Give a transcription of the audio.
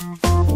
Oh,